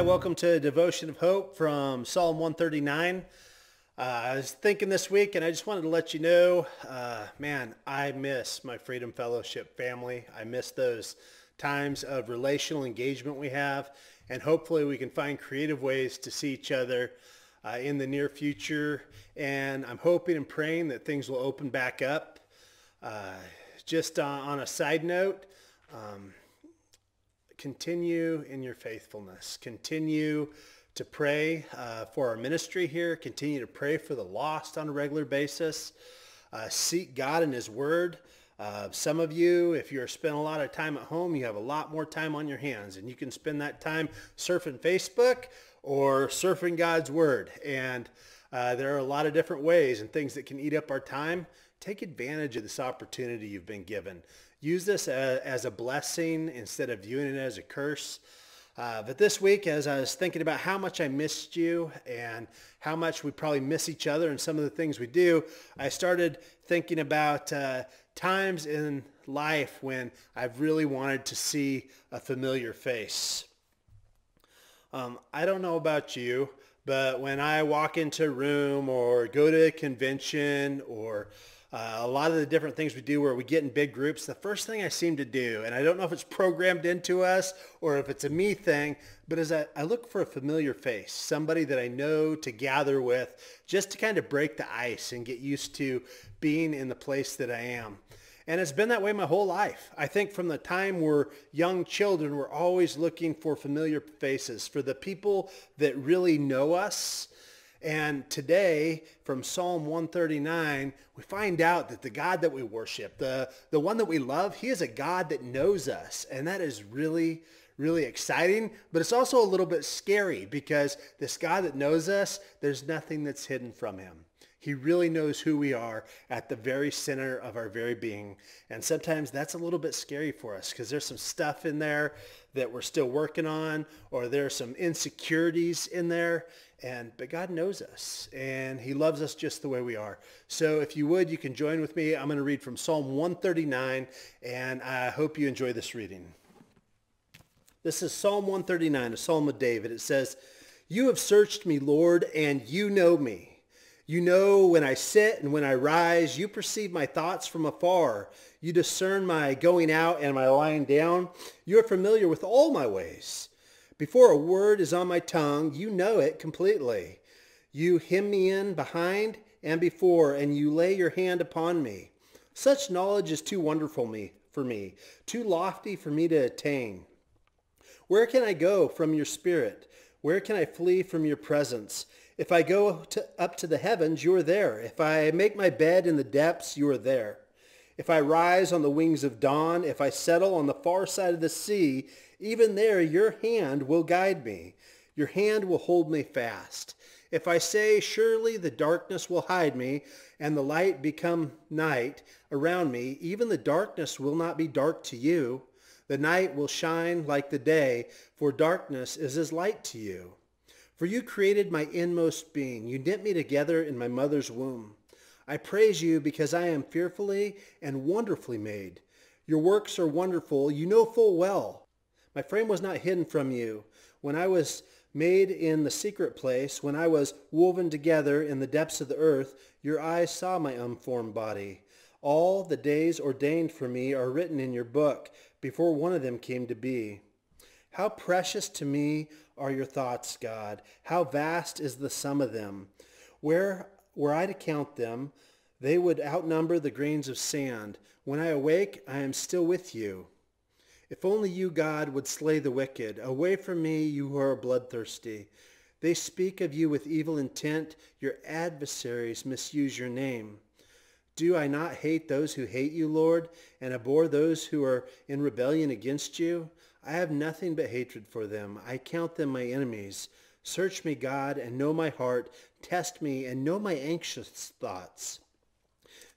Hi, welcome to Devotion of Hope from Psalm 139. Uh, I was thinking this week, and I just wanted to let you know, uh, man, I miss my Freedom Fellowship family. I miss those times of relational engagement we have, and hopefully we can find creative ways to see each other uh, in the near future. And I'm hoping and praying that things will open back up. Uh, just on a side note, um, continue in your faithfulness. Continue to pray uh, for our ministry here. Continue to pray for the lost on a regular basis. Uh, seek God and his word. Uh, some of you, if you're spending a lot of time at home, you have a lot more time on your hands and you can spend that time surfing Facebook or surfing God's word. And uh, there are a lot of different ways and things that can eat up our time. Take advantage of this opportunity you've been given use this as, as a blessing instead of viewing it as a curse. Uh, but this week, as I was thinking about how much I missed you and how much we probably miss each other and some of the things we do, I started thinking about uh, times in life when I've really wanted to see a familiar face. Um, I don't know about you, but when I walk into a room or go to a convention or uh, a lot of the different things we do where we get in big groups, the first thing I seem to do, and I don't know if it's programmed into us or if it's a me thing, but is I, I look for a familiar face, somebody that I know to gather with just to kind of break the ice and get used to being in the place that I am. And it's been that way my whole life. I think from the time we're young children, we're always looking for familiar faces, for the people that really know us and today, from Psalm 139, we find out that the God that we worship, the, the one that we love, he is a God that knows us. And that is really, really exciting. But it's also a little bit scary because this God that knows us, there's nothing that's hidden from him. He really knows who we are at the very center of our very being. And sometimes that's a little bit scary for us because there's some stuff in there that we're still working on or there's some insecurities in there. And but God knows us and he loves us just the way we are. So if you would, you can join with me. I'm going to read from Psalm 139 and I hope you enjoy this reading. This is Psalm 139, a psalm of David. It says, You have searched me, Lord, and you know me. You know when I sit and when I rise. You perceive my thoughts from afar. You discern my going out and my lying down. You are familiar with all my ways. Before a word is on my tongue, you know it completely. You hem me in behind and before, and you lay your hand upon me. Such knowledge is too wonderful me, for me, too lofty for me to attain. Where can I go from your spirit? Where can I flee from your presence? If I go to, up to the heavens, you are there. If I make my bed in the depths, you are there. If I rise on the wings of dawn, if I settle on the far side of the sea, even there your hand will guide me. Your hand will hold me fast. If I say, surely the darkness will hide me, and the light become night around me, even the darkness will not be dark to you. The night will shine like the day, for darkness is as light to you. For you created my inmost being. You knit me together in my mother's womb. I praise you because I am fearfully and wonderfully made. Your works are wonderful. You know full well. My frame was not hidden from you. When I was made in the secret place, when I was woven together in the depths of the earth, your eyes saw my unformed body. All the days ordained for me are written in your book before one of them came to be. How precious to me are your thoughts, God. How vast is the sum of them. Where were I to count them, they would outnumber the grains of sand. When I awake, I am still with you. If only you, God, would slay the wicked. Away from me, you who are bloodthirsty. They speak of you with evil intent. Your adversaries misuse your name. Do I not hate those who hate you, Lord, and abhor those who are in rebellion against you? I have nothing but hatred for them. I count them my enemies. Search me, God, and know my heart. Test me and know my anxious thoughts.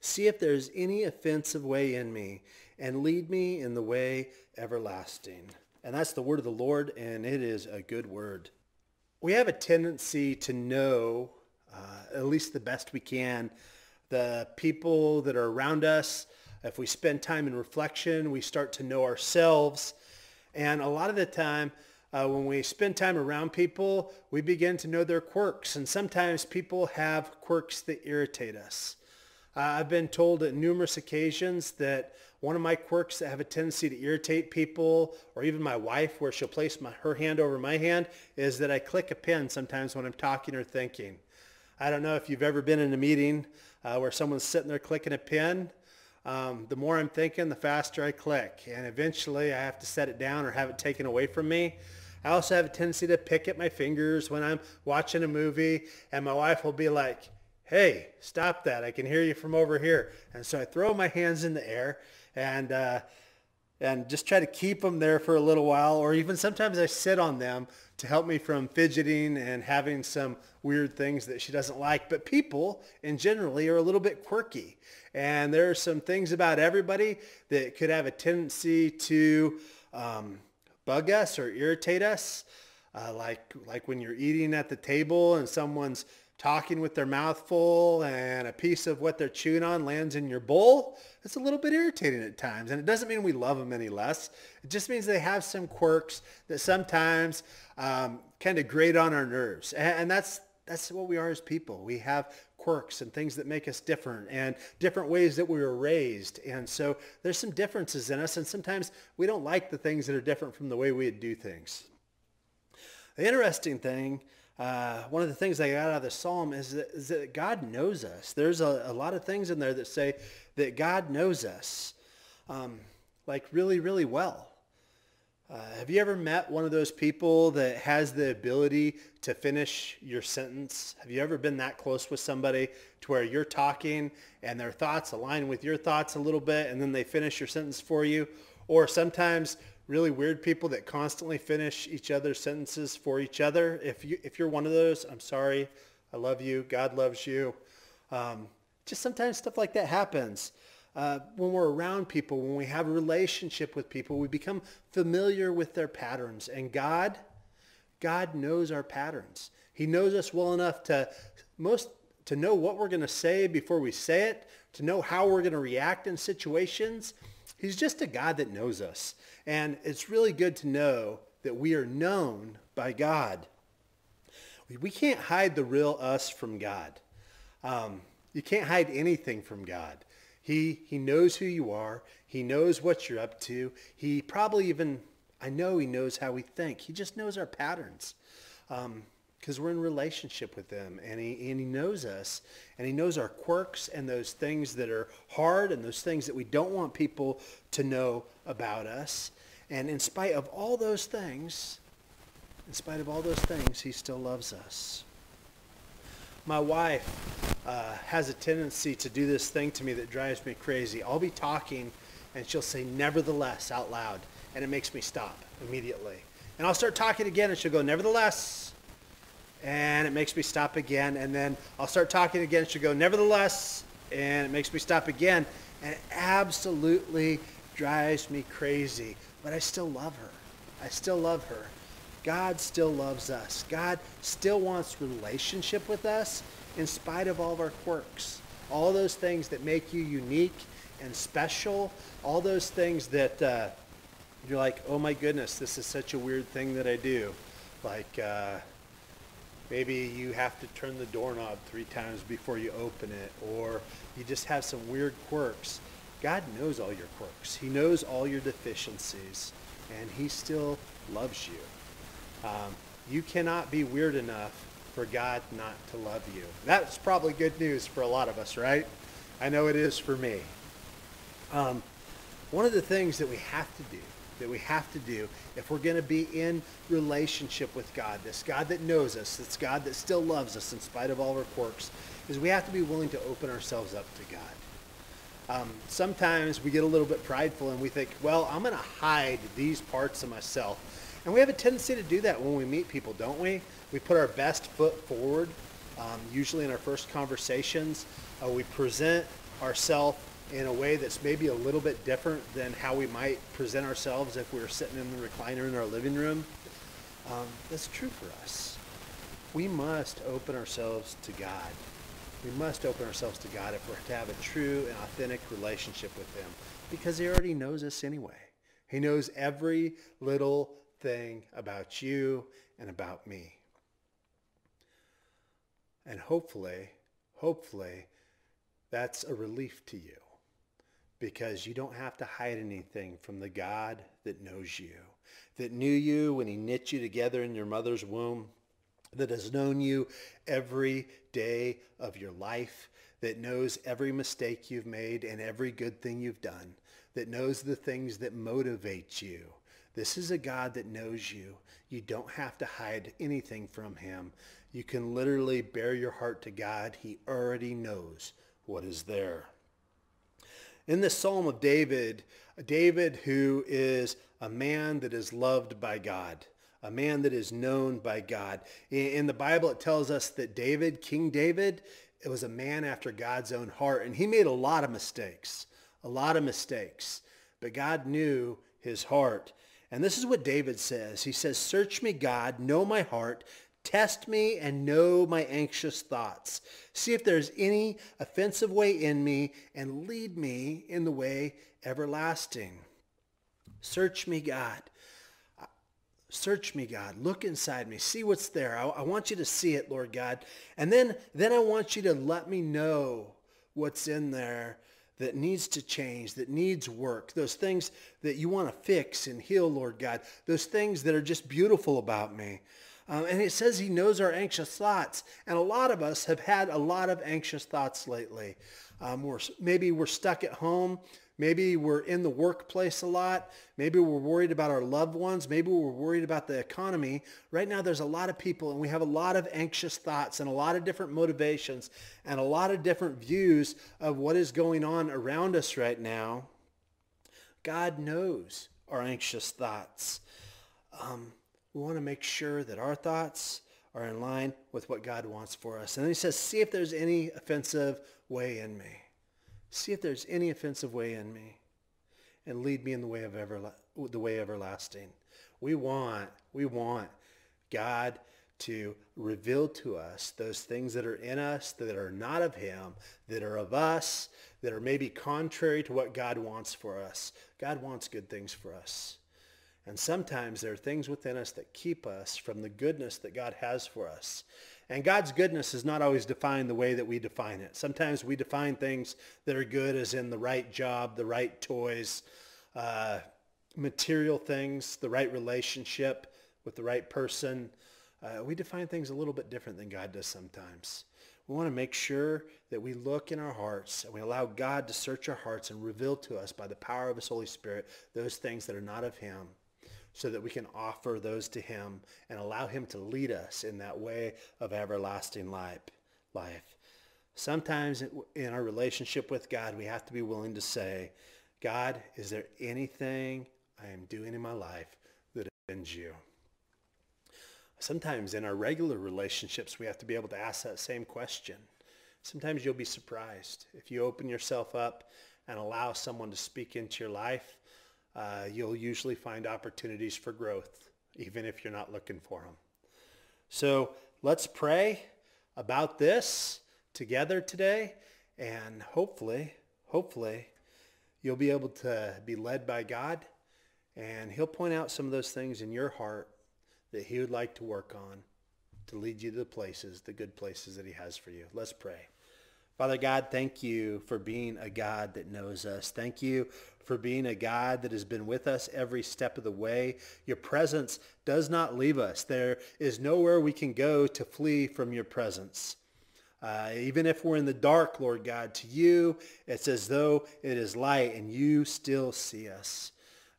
See if there is any offensive way in me, and lead me in the way everlasting. And that's the word of the Lord, and it is a good word. We have a tendency to know, uh, at least the best we can, the people that are around us. If we spend time in reflection, we start to know ourselves and a lot of the time, uh, when we spend time around people, we begin to know their quirks. And sometimes people have quirks that irritate us. Uh, I've been told at numerous occasions that one of my quirks that have a tendency to irritate people, or even my wife, where she'll place my, her hand over my hand, is that I click a pen sometimes when I'm talking or thinking. I don't know if you've ever been in a meeting uh, where someone's sitting there clicking a pen. Um, the more I'm thinking, the faster I click. And eventually I have to set it down or have it taken away from me. I also have a tendency to pick at my fingers when I'm watching a movie and my wife will be like, hey, stop that. I can hear you from over here. And so I throw my hands in the air and, uh, and just try to keep them there for a little while. Or even sometimes I sit on them to help me from fidgeting and having some weird things that she doesn't like. But people in generally are a little bit quirky. And there are some things about everybody that could have a tendency to um, bug us or irritate us. Uh, like like when you're eating at the table and someone's talking with their mouth full and a piece of what they're chewing on lands in your bowl, it's a little bit irritating at times. And it doesn't mean we love them any less. It just means they have some quirks that sometimes um, kind of grate on our nerves. And, and that's that's what we are as people. We have quirks and things that make us different and different ways that we were raised. And so there's some differences in us and sometimes we don't like the things that are different from the way we do things. The interesting thing, uh, one of the things I got out of the psalm is that, is that God knows us. There's a, a, lot of things in there that say that God knows us um, like really, really well. Uh, have you ever met one of those people that has the ability to finish your sentence? Have you ever been that close with somebody to where you're talking and their thoughts align with your thoughts a little bit and then they finish your sentence for you? Or sometimes really weird people that constantly finish each other's sentences for each other. If, you, if you're one of those, I'm sorry. I love you. God loves you. Um, just sometimes stuff like that happens uh, when we're around people, when we have a relationship with people, we become familiar with their patterns. And God, God knows our patterns. He knows us well enough to most to know what we're going to say before we say it, to know how we're going to react in situations. He's just a God that knows us. And it's really good to know that we are known by God. We can't hide the real us from God. Um, you can't hide anything from God. He, he knows who you are. He knows what you're up to. He probably even, I know he knows how we think. He just knows our patterns because um, we're in relationship with him and he, and he knows us and he knows our quirks and those things that are hard and those things that we don't want people to know about us. And in spite of all those things, in spite of all those things, he still loves us. My wife uh, has a tendency to do this thing to me that drives me crazy. I'll be talking and she'll say nevertheless out loud and it makes me stop immediately. And I'll start talking again and she'll go nevertheless and it makes me stop again and then I'll start talking again and she'll go nevertheless and it makes me stop again and it absolutely drives me crazy. But I still love her. I still love her. God still loves us. God still wants relationship with us in spite of all of our quirks, all those things that make you unique and special, all those things that uh, you're like, oh my goodness, this is such a weird thing that I do. Like uh, maybe you have to turn the doorknob three times before you open it, or you just have some weird quirks. God knows all your quirks. He knows all your deficiencies, and he still loves you. Um, you cannot be weird enough for God not to love you. That's probably good news for a lot of us, right? I know it is for me. Um, one of the things that we have to do, that we have to do if we're going to be in relationship with God, this God that knows us, this God that still loves us in spite of all our quirks, is we have to be willing to open ourselves up to God. Um, sometimes we get a little bit prideful and we think, well, I'm going to hide these parts of myself. And we have a tendency to do that when we meet people, don't we? We put our best foot forward, um, usually in our first conversations. Uh, we present ourselves in a way that's maybe a little bit different than how we might present ourselves if we were sitting in the recliner in our living room. Um, that's true for us. We must open ourselves to God. We must open ourselves to God if we're to have a true and authentic relationship with him because he already knows us anyway. He knows every little thing about you and about me. And hopefully, hopefully, that's a relief to you because you don't have to hide anything from the God that knows you, that knew you when he knit you together in your mother's womb, that has known you every day of your life, that knows every mistake you've made and every good thing you've done, that knows the things that motivate you. This is a God that knows you. You don't have to hide anything from him. You can literally bare your heart to God. He already knows what is there. In this Psalm of David, David who is a man that is loved by God, a man that is known by God. In the Bible, it tells us that David, King David, it was a man after God's own heart, and he made a lot of mistakes, a lot of mistakes. But God knew his heart. And this is what David says. He says, search me, God, know my heart, Test me and know my anxious thoughts. See if there's any offensive way in me and lead me in the way everlasting. Search me, God. Search me, God. Look inside me. See what's there. I, I, want you to see it, Lord God. And then, then I want you to let me know what's in there that needs to change, that needs work, those things that you want to fix and heal, Lord God, those things that are just beautiful about me. Um, and it says he knows our anxious thoughts. And a lot of us have had a lot of anxious thoughts lately. Um, we're, maybe we're stuck at home. Maybe we're in the workplace a lot. Maybe we're worried about our loved ones. Maybe we're worried about the economy. Right now, there's a lot of people and we have a lot of anxious thoughts and a lot of different motivations and a lot of different views of what is going on around us right now. God knows our anxious thoughts. Um, we want to make sure that our thoughts are in line with what God wants for us. And then he says, see if there's any offensive way in me. See if there's any offensive way in me and lead me in the way of ever, the way everlasting. We want, we want God to reveal to us those things that are in us that are not of him, that are of us, that are maybe contrary to what God wants for us. God wants good things for us. And sometimes there are things within us that keep us from the goodness that God has for us. And God's goodness is not always defined the way that we define it. Sometimes we define things that are good as in the right job, the right toys, uh, material things, the right relationship with the right person. Uh, we define things a little bit different than God does sometimes. We want to make sure that we look in our hearts and we allow God to search our hearts and reveal to us by the power of his Holy Spirit those things that are not of him so that we can offer those to him and allow him to lead us in that way of everlasting life. life. Sometimes in our relationship with God, we have to be willing to say, God, is there anything I am doing in my life that offends you? Sometimes in our regular relationships, we have to be able to ask that same question. Sometimes you'll be surprised if you open yourself up and allow someone to speak into your life uh, you'll usually find opportunities for growth, even if you're not looking for them. So let's pray about this together today, and hopefully, hopefully, you'll be able to be led by God, and he'll point out some of those things in your heart that he would like to work on to lead you to the places, the good places that he has for you. Let's pray. Father God, thank you for being a God that knows us. Thank you for being a God that has been with us every step of the way. Your presence does not leave us. There is nowhere we can go to flee from your presence. Uh, even if we're in the dark, Lord God, to you, it's as though it is light and you still see us.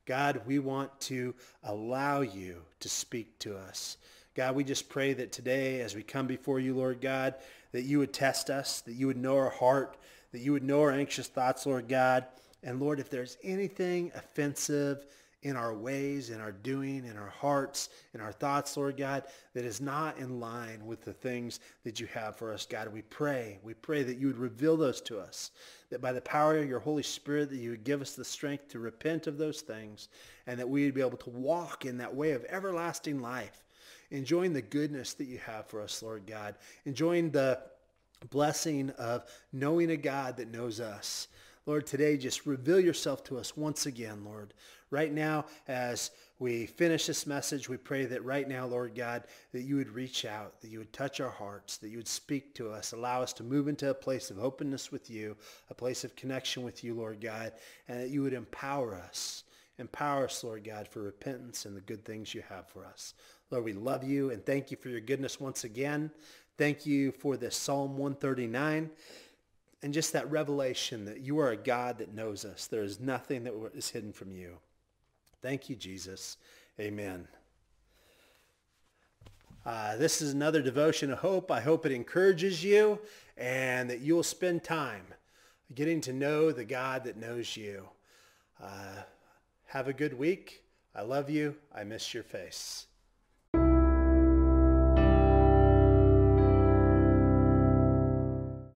God, we want to allow you to speak to us. God, we just pray that today as we come before you, Lord God, that you would test us, that you would know our heart, that you would know our anxious thoughts, Lord God. And Lord, if there's anything offensive in our ways, in our doing, in our hearts, in our thoughts, Lord God, that is not in line with the things that you have for us, God, we pray, we pray that you would reveal those to us, that by the power of your Holy Spirit, that you would give us the strength to repent of those things, and that we would be able to walk in that way of everlasting life enjoying the goodness that you have for us, Lord God, enjoying the blessing of knowing a God that knows us. Lord, today just reveal yourself to us once again, Lord. Right now, as we finish this message, we pray that right now, Lord God, that you would reach out, that you would touch our hearts, that you would speak to us, allow us to move into a place of openness with you, a place of connection with you, Lord God, and that you would empower us. Empower us, Lord God, for repentance and the good things you have for us. Lord, we love you and thank you for your goodness once again. Thank you for this Psalm 139 and just that revelation that you are a God that knows us. There is nothing that is hidden from you. Thank you, Jesus. Amen. Uh, this is another devotion of hope. I hope it encourages you and that you'll spend time getting to know the God that knows you. Uh, have a good week. I love you. I miss your face.